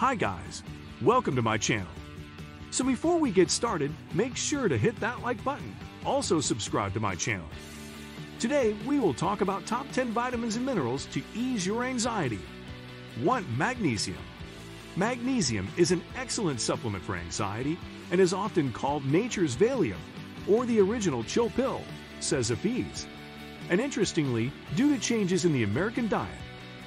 Hi guys, welcome to my channel. So before we get started, make sure to hit that like button. Also subscribe to my channel. Today, we will talk about top 10 vitamins and minerals to ease your anxiety. 1. Magnesium. Magnesium is an excellent supplement for anxiety and is often called nature's Valium or the original chill pill, says Hafiz. And interestingly, due to changes in the American diet,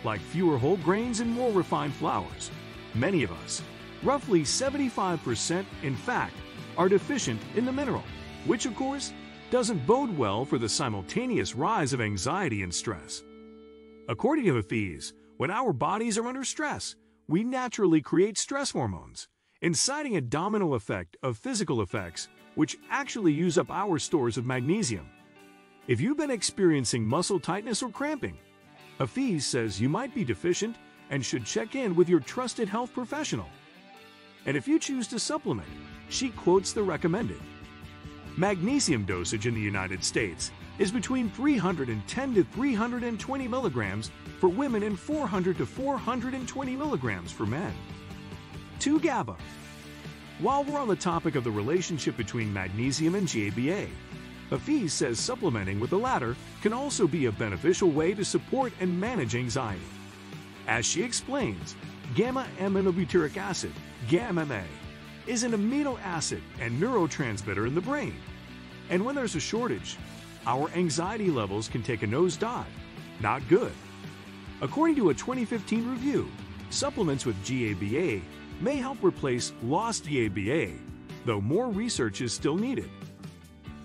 like fewer whole grains and more refined flours, many of us, roughly 75% in fact, are deficient in the mineral, which of course doesn't bode well for the simultaneous rise of anxiety and stress. According to Hafiz, when our bodies are under stress, we naturally create stress hormones, inciting a domino effect of physical effects which actually use up our stores of magnesium. If you've been experiencing muscle tightness or cramping, Hafiz says you might be deficient and should check in with your trusted health professional. And if you choose to supplement, she quotes the recommended. Magnesium dosage in the United States is between 310 to 320 milligrams for women and 400 to 420 milligrams for men. 2 GABA. While we're on the topic of the relationship between magnesium and GABA, Hafiz says supplementing with the latter can also be a beneficial way to support and manage anxiety. As she explains, gamma aminobutyric acid, GABA, is an amino acid and neurotransmitter in the brain. And when there's a shortage, our anxiety levels can take a nosedive. Not good. According to a 2015 review, supplements with GABA may help replace lost GABA, though more research is still needed.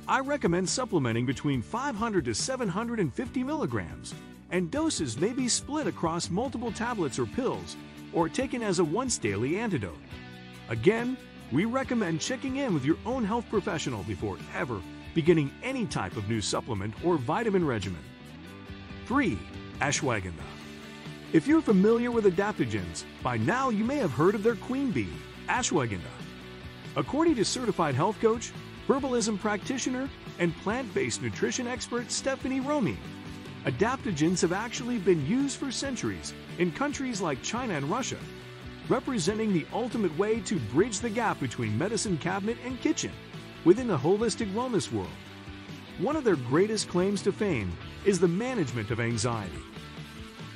I recommend supplementing between 500 to 750 milligrams, and doses may be split across multiple tablets or pills, or taken as a once daily antidote. Again, we recommend checking in with your own health professional before ever beginning any type of new supplement or vitamin regimen. 3. Ashwagandha. If you're familiar with adaptogens, by now you may have heard of their queen bee, ashwagandha. According to certified health coach, herbalism practitioner, and plant based nutrition expert Stephanie Romine, adaptogens have actually been used for centuries in countries like China and Russia, representing the ultimate way to bridge the gap between medicine cabinet and kitchen within the holistic wellness world. One of their greatest claims to fame is the management of anxiety.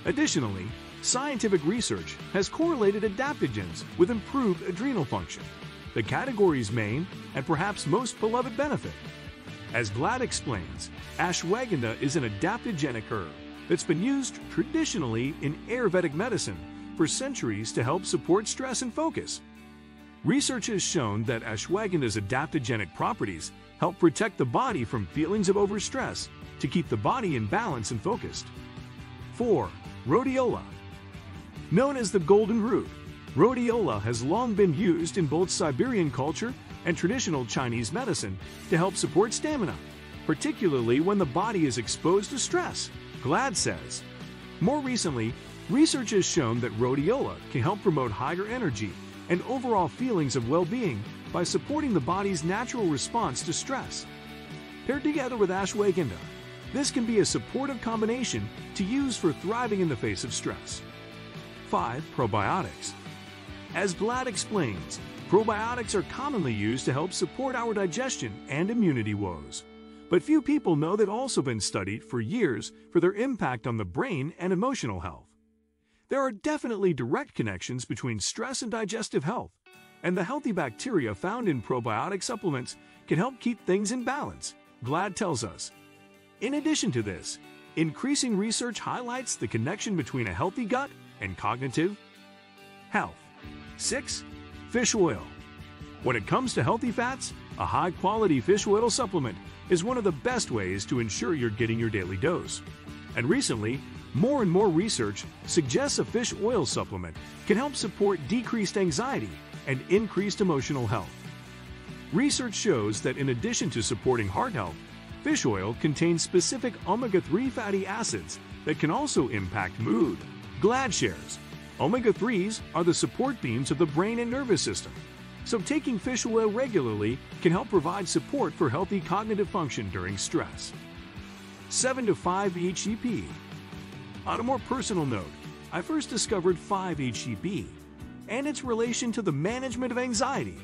Additionally, scientific research has correlated adaptogens with improved adrenal function, the category's main and perhaps most beloved benefit. As Glad explains, ashwagandha is an adaptogenic herb that's been used traditionally in Ayurvedic medicine for centuries to help support stress and focus. Research has shown that ashwagandha's adaptogenic properties help protect the body from feelings of overstress to keep the body in balance and focused. 4. Rhodiola. Known as the golden root, rhodiola has long been used in both Siberian culture and traditional Chinese medicine to help support stamina, particularly when the body is exposed to stress, Glad says. More recently, research has shown that rhodiola can help promote higher energy and overall feelings of well being by supporting the body's natural response to stress. Paired together with ashwagandha, this can be a supportive combination to use for thriving in the face of stress. 5. Probiotics. As Glad explains, probiotics are commonly used to help support our digestion and immunity woes. But few people know they've also been studied for years for their impact on the brain and emotional health. There are definitely direct connections between stress and digestive health, and the healthy bacteria found in probiotic supplements can help keep things in balance, Glad tells us. In addition to this, increasing research highlights the connection between a healthy gut and cognitive health. 6. Fish oil. When it comes to healthy fats, a high quality fish oil supplement is one of the best ways to ensure you're getting your daily dose. And recently, more and more research suggests a fish oil supplement can help support decreased anxiety and increased emotional health. Research shows that in addition to supporting heart health, fish oil contains specific omega 3 fatty acids that can also impact mood. Glad shares omega 3s are the support beams of the brain and nervous system, so taking fish oil regularly can help provide support for healthy cognitive function during stress. 7 to 5-HTP on a more personal note, I first discovered 5-HTP and its relation to the management of anxiety.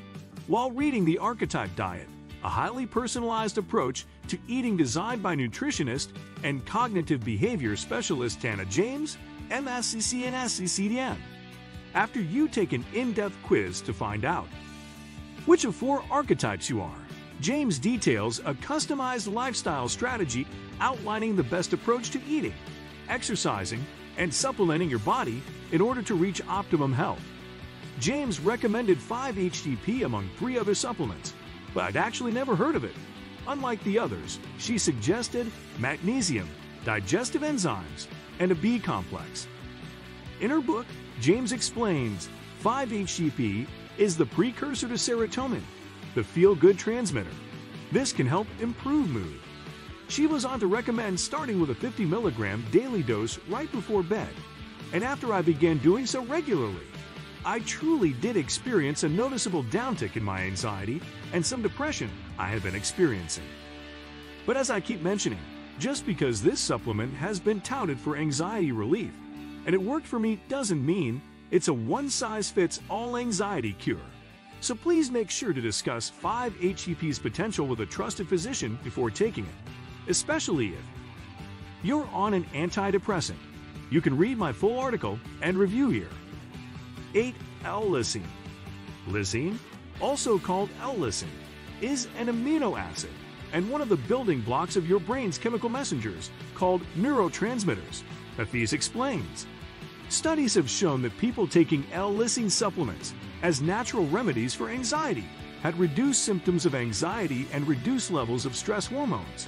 While reading The Archetype Diet, a highly personalized approach to eating designed by nutritionist and cognitive behavior specialist Dana James, MSCC and SCCDM. After you take an in-depth quiz to find out which of four archetypes you are, James details a customized lifestyle strategy outlining the best approach to eating, exercising, and supplementing your body in order to reach optimum health. James recommended 5-HTP among three other supplements, but I'd actually never heard of it. Unlike the others, she suggested magnesium, digestive enzymes, and a B complex. In her book, James explains 5-HTP is the precursor to serotonin, the feel-good transmitter. This can help improve mood. She was on to recommend starting with a 50 milligram daily dose right before bed, and after I began doing so regularly, I truly did experience a noticeable downtick in my anxiety and some depression I had been experiencing. But as I keep mentioning, just because this supplement has been touted for anxiety relief and it worked for me doesn't mean it's a one-size-fits-all anxiety cure. So please make sure to discuss 5-HTP's potential with a trusted physician before taking it, especially if you're on an antidepressant. You can read my full article and review here. 8. L-lysine. Lysine, also called L-lysine, is an amino acid and one of the building blocks of your brain's chemical messengers called neurotransmitters. Hafiz explains. Studies have shown that people taking L-lysine supplements as natural remedies for anxiety had reduced symptoms of anxiety and reduced levels of stress hormones.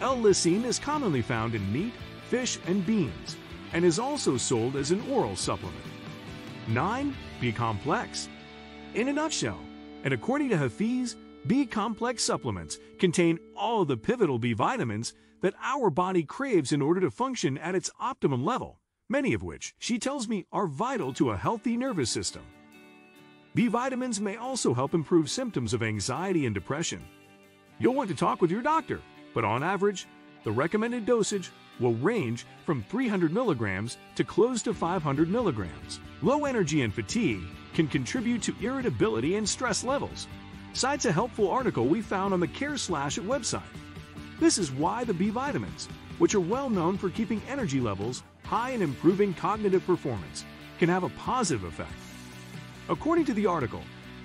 L-lysine is commonly found in meat, fish, and beans, and is also sold as an oral supplement. 9. B complex. In a nutshell, and according to Hafiz, B complex supplements contain all of the pivotal B vitamins that our body craves in order to function at its optimum level, many of which she tells me are vital to a healthy nervous system. B vitamins may also help improve symptoms of anxiety and depression. You'll want to talk with your doctor, but on average, the recommended dosage will range from 300 milligrams to close to 500 milligrams. Low energy and fatigue can contribute to irritability and stress levels. Cites a helpful article we found on the Care Slash website. This is why the B vitamins, which are well known for keeping energy levels high and improving cognitive performance, can have a positive effect. According to the article,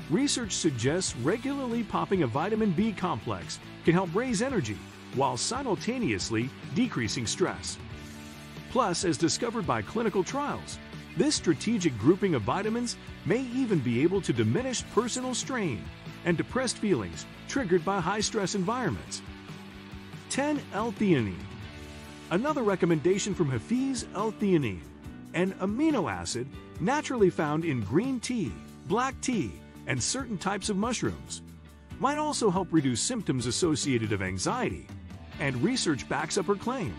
research suggests regularly popping a vitamin B complex can help raise energy while simultaneously decreasing stress. Plus, as discovered by clinical trials, this strategic grouping of vitamins may even be able to diminish personal strain and depressed feelings triggered by high stress environments. 10 L-theanine. Another recommendation from Hafiz L-theanine, an amino acid naturally found in green tea, black tea, and certain types of mushrooms, might also help reduce symptoms associated of anxiety and research backs up her claim.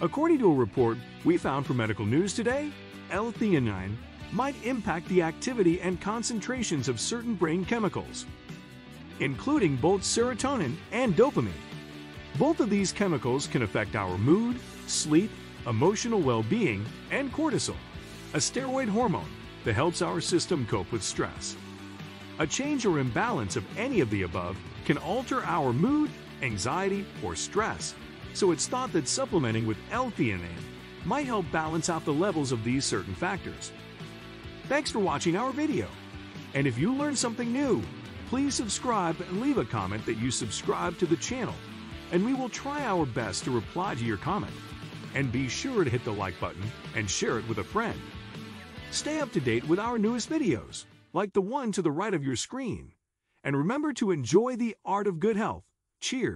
According to a report we found from Medical News Today, L-theanine might impact the activity and concentrations of certain brain chemicals, including both serotonin and dopamine. Both of these chemicals can affect our mood, sleep, emotional well-being, and cortisol, a steroid hormone that helps our system cope with stress. A change or imbalance of any of the above can alter our mood anxiety, or stress, so it's thought that supplementing with L-theanine might help balance out the levels of these certain factors. Thanks for watching our video. And if you learned something new, please subscribe and leave a comment that you subscribe to the channel, and we will try our best to reply to your comment. And be sure to hit the like button and share it with a friend. Stay up to date with our newest videos, like the one to the right of your screen. And remember to enjoy the art of good health. Cheers.